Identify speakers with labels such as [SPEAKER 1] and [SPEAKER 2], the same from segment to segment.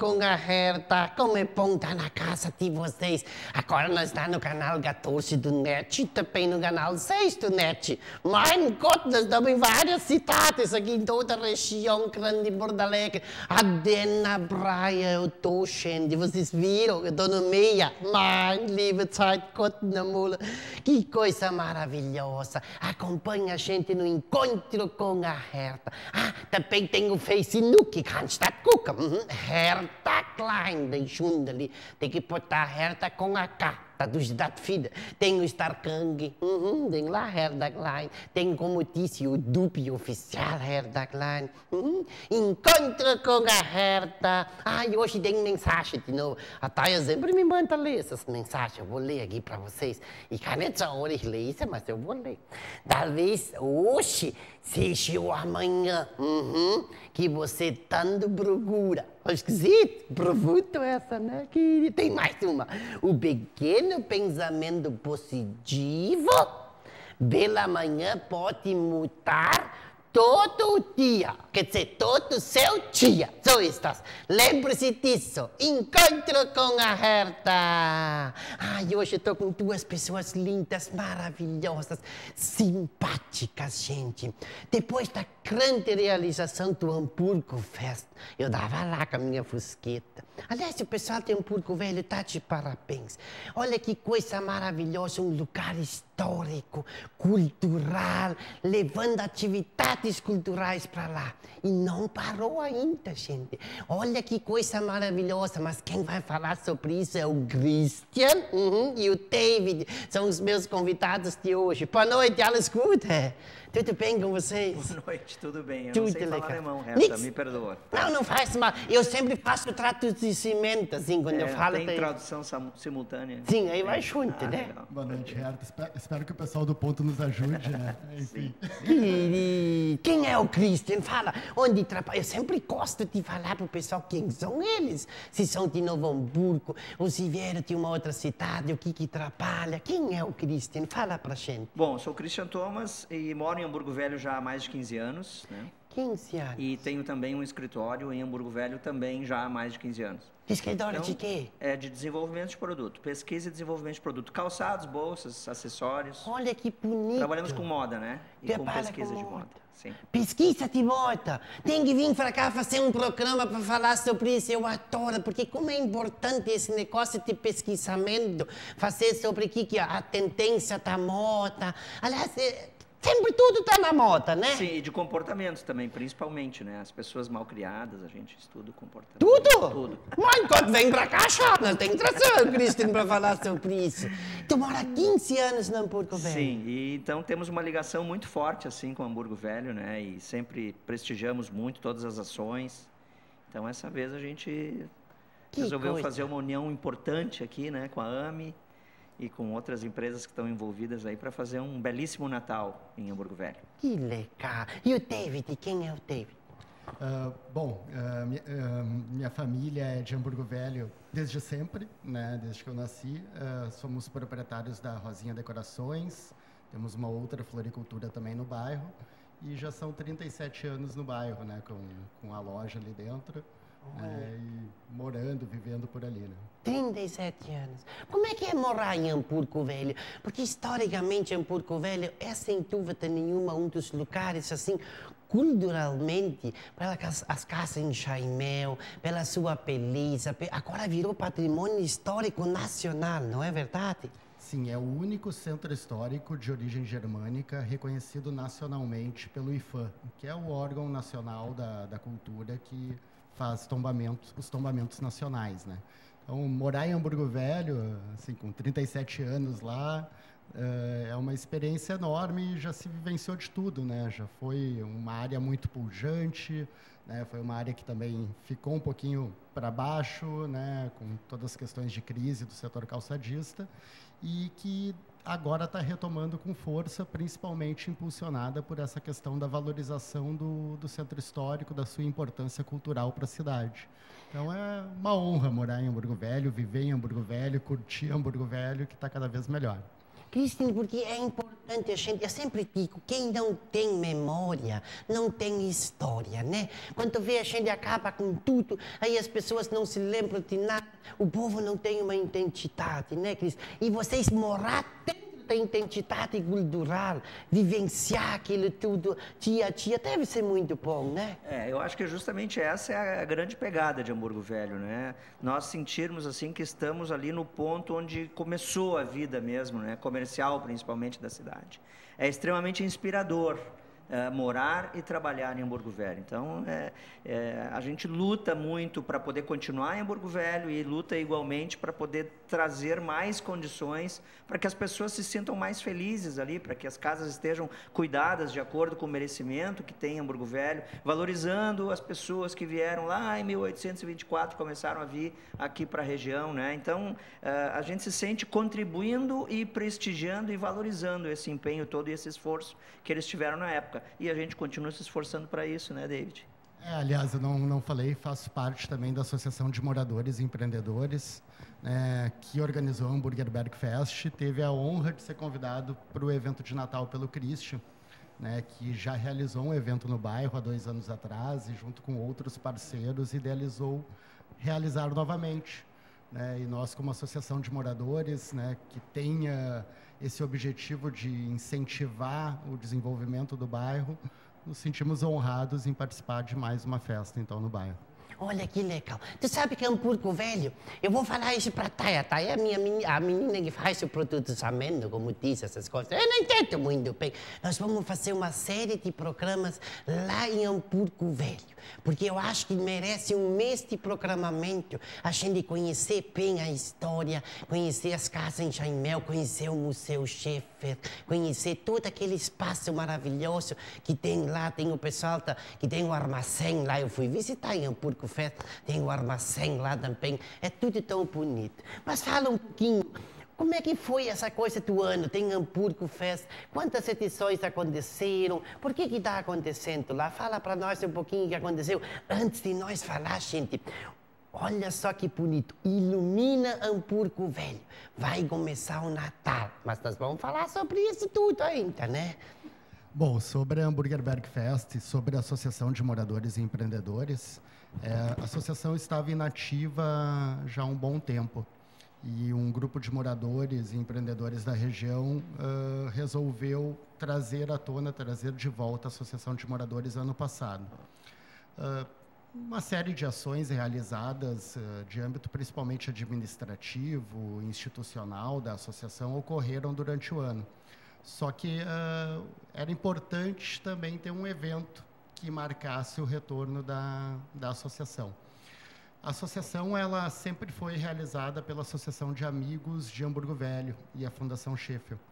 [SPEAKER 1] Com a Herta, como é bom estar na casa de vocês. Agora nós estamos no canal 14 do NET e também no canal 6 do NET. Mein Gott, nós estamos em várias cidades aqui em toda a região grande de Porto Alegre. Até na praia eu estou, gente. Vocês viram? Eu estou no meio. Mein liebe Zeit, Gott na mula. Que coisa maravilhosa. Acompanhe a gente no encontro com a Herta. Ah, também tem o Facebook, kannst du gucken. Uhum. Herta. Herta Klein, den Schundeli, tem que botar Herta com a K. Tá dos dat vida. Tem o Starkang, uhum, tem lá Herda Klein. Tem como disse o duplo oficial Herda Klein. Uhum. Encontro com a Herta. Ai, hoje tem mensagem de novo. A Taia sempre me manda ler essas mensagens. Eu vou ler aqui para vocês. E caneta hora eu leio, mas eu vou ler. Talvez hoje seja o amanhã uhum, que você tanto procura. Esquisito, profundo essa, né? Que tem mais uma. O pequeno pensamento positivo pela manhã pode mudar todo dia, quer dizer, todo seu dia. Só estás. Lembre-se disso. Encontro com a Herta. Ai, hoje estou com duas pessoas lindas, maravilhosas, simpáticas, gente. Depois da grande realização do Hamburgo Fest, eu dava lá com a minha fusqueta. Aliás, o pessoal de Hamburgo Velho está de parabéns. Olha que coisa maravilhosa, um lugar histórico, cultural, levando atividades culturais para lá. E não parou ainda, gente. Olha que coisa maravilhosa, mas quem vai falar sobre isso é o Christian uhum, e o David. São os meus convidados de hoje. Boa noite, alles gut? Tudo bem com vocês?
[SPEAKER 2] Boa noite, tudo bem. Eu
[SPEAKER 1] tudo
[SPEAKER 2] não sei
[SPEAKER 1] legal.
[SPEAKER 2] falar alemão, Reta, me perdoa.
[SPEAKER 1] Não, não faz mal. Eu sempre faço traduzimento, assim, quando
[SPEAKER 2] é,
[SPEAKER 1] eu falo...
[SPEAKER 2] Tem, tem tradução simultânea?
[SPEAKER 1] Sim, aí vai junto,
[SPEAKER 2] ah,
[SPEAKER 1] né?
[SPEAKER 2] Legal.
[SPEAKER 3] Boa noite, Herta. Espero, que o pessoal do ponto nos ajude, né? Enfim.
[SPEAKER 1] Quem é o Christian? Fala, onde trabalha? Eu sempre gosto de falar para o pessoal quem são eles. Se são de Novo Hamburgo, ou se vieram de uma outra cidade, o que que trabalha. Quem é o Christian? Fala pra gente.
[SPEAKER 2] Bom, sou Christian Thomas e moro em Hamburgo Velho já há mais de 15 anos, né?
[SPEAKER 1] 15 anos.
[SPEAKER 2] E tenho também um escritório em Hamburgo Velho também já há mais de 15 anos.
[SPEAKER 1] Escritório
[SPEAKER 2] Então,
[SPEAKER 1] de quê?
[SPEAKER 2] É de desenvolvimento de produto, pesquisa e desenvolvimento de produto, calçados, bolsas, acessórios.
[SPEAKER 1] Olha que bonito.
[SPEAKER 2] Trabalhamos com moda, né? E com pesquisa
[SPEAKER 1] com
[SPEAKER 2] de
[SPEAKER 1] moda.
[SPEAKER 2] moda. Sim.
[SPEAKER 1] Pesquisa de moda. Tem que vir para cá fazer um programa para falar sobre isso. Eu adoro, porque como é importante esse negócio de pesquisamento, fazer sobre o que que é a tendência da moda. Aliás, é- sempre tudo está na moda, né?
[SPEAKER 2] Sim, e de comportamentos também, principalmente, né? As pessoas mal criadas, a gente estuda o comportamento.
[SPEAKER 1] Tudo?
[SPEAKER 2] Tudo.
[SPEAKER 1] Mas quando vem pra cá, nós temos que trazer o Cristian para falar sobre isso. Tu mora 15 anos no Hamburgo Velho.
[SPEAKER 2] Sim, e então temos uma ligação muito forte assim com o Hamburgo Velho, né? E sempre prestigiamos muito todas as ações. Então essa vez a gente
[SPEAKER 1] Que
[SPEAKER 2] resolveu
[SPEAKER 1] coisa.
[SPEAKER 2] fazer uma união importante aqui, né, com a AMI e com outras empresas que estão envolvidas aí para fazer um belíssimo Natal em Hamburgo Velho.
[SPEAKER 1] Que legal. E o David, quem é o David?
[SPEAKER 3] Ah, bom, ah, mi- ah, minha família é de Hamburgo Velho desde sempre, né? Desde que eu nasci. Somos proprietários da Rosinha Decorações. Temos uma outra floricultura também no bairro. E já são 37 anos no bairro, né? Com, com a loja ali dentro. Né, E morando, vivendo por ali, né?
[SPEAKER 1] 37 anos. Como é que é morar em Hamburgo Velho? Porque historicamente Hamburgo Velho é sem dúvida nenhuma um dos lugares assim culturalmente pelas as casas em Chaimel, pela sua beleza, agora virou patrimônio histórico nacional, não é verdade?
[SPEAKER 3] Sim, é o único centro histórico de origem germânica reconhecido nacionalmente pelo IFAM, que é o órgão nacional da, da cultura que faz tombamentos, os tombamentos nacionais, né? Então, morar em Hamburgo Velho, assim, com 37 anos lá, eh, é uma experiência enorme e já se vivenciou de tudo, né? Já foi uma área muito pujante, né? Foi uma área que também ficou um pouquinho para baixo, né? Com todas as questões de crise do setor calçadista e que agora está retomando com força, principalmente impulsionada por essa questão da valorização do, do centro histórico, da sua importância cultural para a cidade. Então é uma honra morar em Hamburgo Velho, viver em Hamburgo Velho, curtir Hamburgo Velho, que está cada vez melhor.
[SPEAKER 1] Cristina, porque é importante a gente, eu sempre digo, quem não tem memória, não tem história, né? Quando vê a gente acaba com tudo, aí as pessoas não se lembram de nada, o povo não tem uma identidade, né, Cristina? E vocês morar da identidade cultural, vivenciar aquilo tudo dia a dia, deve ser muito bom, né?
[SPEAKER 2] É, eu acho que justamente essa é a grande pegada de Hamburgo Velho, né? Nós sentirmos assim que estamos ali no ponto onde começou a vida mesmo, né? Comercial principalmente da cidade. É extremamente inspirador é, morar e trabalhar em Hamburgo Velho. Então, é, é, a gente luta muito para poder continuar em Hamburgo Velho e luta igualmente para poder trazer mais condições para que as pessoas se sintam mais felizes ali, para que as casas estejam cuidadas de acordo com o merecimento que tem em Hamburgo Velho, valorizando as pessoas que vieram lá em 1824, começaram a vir aqui para a região. Né? Então, é, a gente se sente contribuindo e prestigiando e valorizando esse empenho todo e esse esforço que eles tiveram na época. E a gente continua se esforçando para isso, né, David?
[SPEAKER 3] É, aliás, eu não, não falei, faço parte também da Associação de Moradores e Empreendedores, né, que organizou o Hamburger Berg Fest. Teve a honra de ser convidado para o evento de Natal pelo Christian, né, que já realizou um evento no bairro há dois anos atrás e, junto com outros parceiros, idealizou realizar novamente. Né, e nós, como associação de moradores, né, que tenha esse objetivo de incentivar o desenvolvimento do bairro, nos sentimos honrados em participar de mais uma festa, então, no bairro.
[SPEAKER 1] Olha que legal. Tu sabe que é um porco velho? Eu vou falar isso para a Taia. Taia é a, minha, a menina que faz o produzimento, como diz essas coisas. Eu não entendo muito bem. Nós vamos fazer uma série de programas lá em Hamburgo Velho, porque eu acho que merece um mês de programamento. A gente conhecer bem a história, conhecer as casas em Jaimel, conhecer o Museu Schaeffer, conhecer todo aquele espaço maravilhoso que tem lá. Tem o pessoal que tem o armazém lá. Eu fui visitar em Hamburgo festa, tem o armazém lá também, é tudo tão bonito. Mas fala um pouquinho, como é que foi essa coisa do ano? Tem Hamburgo Fest, quantas edições aconteceram? Por que que está acontecendo lá? Fala para nós um pouquinho o que aconteceu. Antes de nós falar, gente, Olha só que bonito. Ilumina Hamburgo Velho. Vai começar o Natal. Mas nós vamos falar sobre isso tudo ainda, né?
[SPEAKER 3] Bom, sobre a Hamburger Berg Fest, sobre a Associação de Moradores e Empreendedores, é, a associação estava inativa já há um bom tempo e um grupo de moradores e empreendedores da região uh, resolveu trazer à tona, trazer de volta a Associação de Moradores ano passado. Uh, uma série de ações realizadas uh, de âmbito principalmente administrativo, institucional da associação ocorreram durante o ano. Só que era importante também ter um evento que marcasse o retorno da, da associação. A associação ela sempre foi realizada pela Associação de Amigos de Hamburgo Velho e a Fundação Sheffield.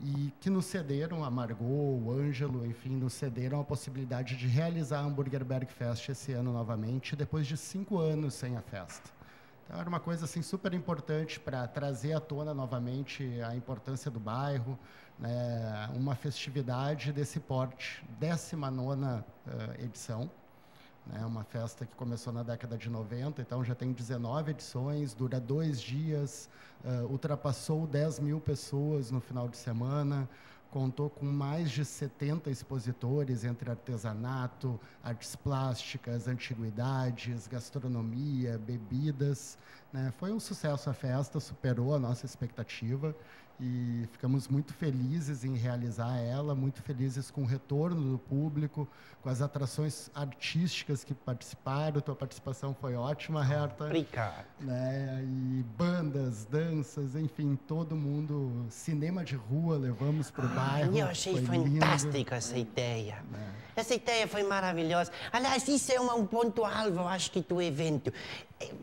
[SPEAKER 3] E que nos cederam, a Margot, o Ângelo, enfim, nos cederam a possibilidade de realizar a Hamburger Berg Fest esse ano novamente, depois de cinco anos sem a festa. Então, era uma coisa assim super importante para trazer à tona novamente a importância do bairro, né, uma festividade desse porte, 19 uh, edição, né, uma festa que começou na década de 90, então já tem 19 edições, dura dois dias, uh, ultrapassou 10 mil pessoas no final de semana, contou com mais de 70 expositores entre artesanato, artes plásticas, antiguidades, gastronomia, bebidas. Né? Foi um sucesso a festa, superou a nossa expectativa e ficamos muito felizes em realizar ela, muito felizes com o retorno do público, com as atrações artísticas que participaram. Tua participação foi ótima, Herta.
[SPEAKER 1] Obrigado.
[SPEAKER 3] Né? E bandas, danças, enfim, todo mundo, cinema de rua levamos para o ah, bairro.
[SPEAKER 1] Eu achei fantástica essa ideia. É. Essa ideia foi maravilhosa. Aliás, isso é um ponto-alvo, acho que, do evento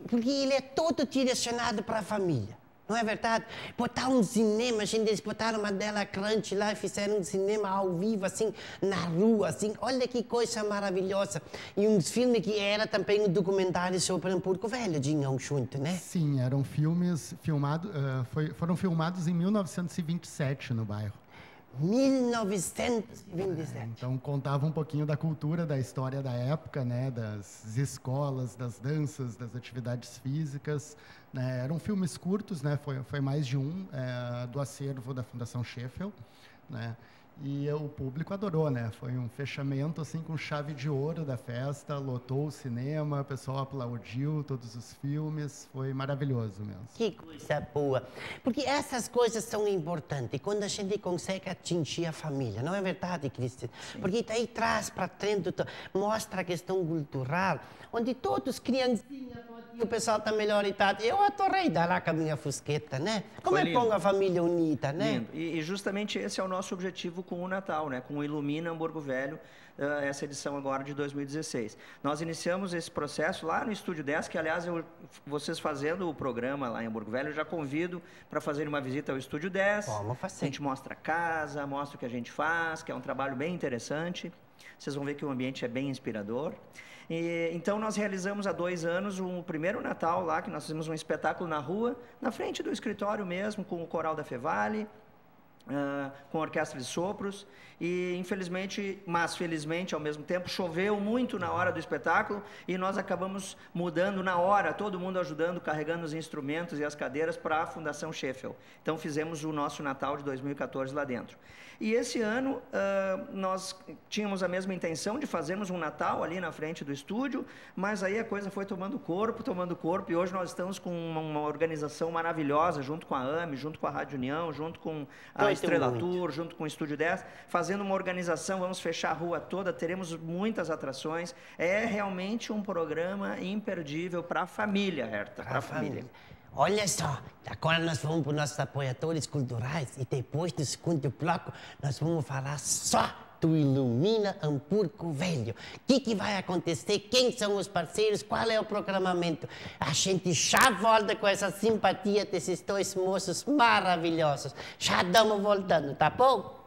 [SPEAKER 1] porque ele é todo direcionado para a família. Não é verdade? Botar um cinema, gente, eles botaram uma dela crunch lá e fizeram um cinema ao vivo, assim, na rua, assim. Olha que coisa maravilhosa. E um filme que era também um documentário sobre Hamburgo Velho, tinham junto, né?
[SPEAKER 3] Sim, eram filmes filmados, uh, foi, foram filmados em 1927 no bairro.
[SPEAKER 1] 1927. É,
[SPEAKER 3] então contava um pouquinho da cultura, da história da época, né, das escolas, das danças, das atividades físicas. Né? Eram filmes curtos, né, foi, foi mais de um é, do acervo da Fundação Sheffield, né. E o público adorou, né? Foi um fechamento assim com chave de ouro da festa, lotou o cinema, o pessoal aplaudiu todos os filmes, foi maravilhoso mesmo.
[SPEAKER 1] Que coisa boa. Porque essas coisas são importantes quando a gente consegue atingir a família, não é verdade, Cristian? Porque daí traz para dentro, mostra a questão cultural, onde todos criancinhas o pessoal está melhor idade. Eu adorei dar lá com a minha fusqueta, né? Como Foi é bom a família unida, né?
[SPEAKER 2] Lindo. E, e, justamente esse é o nosso objetivo com o Natal, né? Com o Ilumina Hamburgo Velho, uh, essa edição agora de 2016. Nós iniciamos esse processo lá no Estúdio 10, que aliás, eu, vocês fazendo o programa lá em Hamburgo Velho, eu já convido para fazer uma visita ao Estúdio 10.
[SPEAKER 1] Vamos fazer.
[SPEAKER 2] A gente mostra a casa, mostra o que a gente faz, que é um trabalho bem interessante. Vocês vão ver que o ambiente é bem inspirador. E, então nós realizamos há dois anos o um primeiro Natal lá, que nós fizemos um espetáculo na rua, na frente do escritório mesmo, com o coral da Fevale, Uh, com orquestra de sopros e infelizmente, mas felizmente ao mesmo tempo, choveu muito na hora do espetáculo e nós acabamos mudando na hora, todo mundo ajudando, carregando os instrumentos e as cadeiras para a Fundação Sheffield. Então fizemos o nosso Natal de 2014 lá dentro. E esse ano uh, nós tínhamos a mesma intenção de fazermos um Natal ali na frente do estúdio, mas aí a coisa foi tomando corpo, tomando corpo, e hoje nós estamos com uma, uma organização maravilhosa, junto com a AME, junto com a Rádio União, junto com a Estrela Tour, junto com o Estúdio 10, fazendo uma organização, vamos fechar a rua toda, teremos muitas atrações. É realmente um programa imperdível para a família, Herta.
[SPEAKER 1] Para a família. família. Olha só, agora nós vamos para os nossos apoiadores culturais e depois do segundo bloco nós vamos falar só do Ilumina Hamburgo Velho. O que, que vai acontecer? Quem são os parceiros? Qual é o programamento? A gente já volta com essa simpatia desses dois moços maravilhosos. Já estamos voltando, tá bom?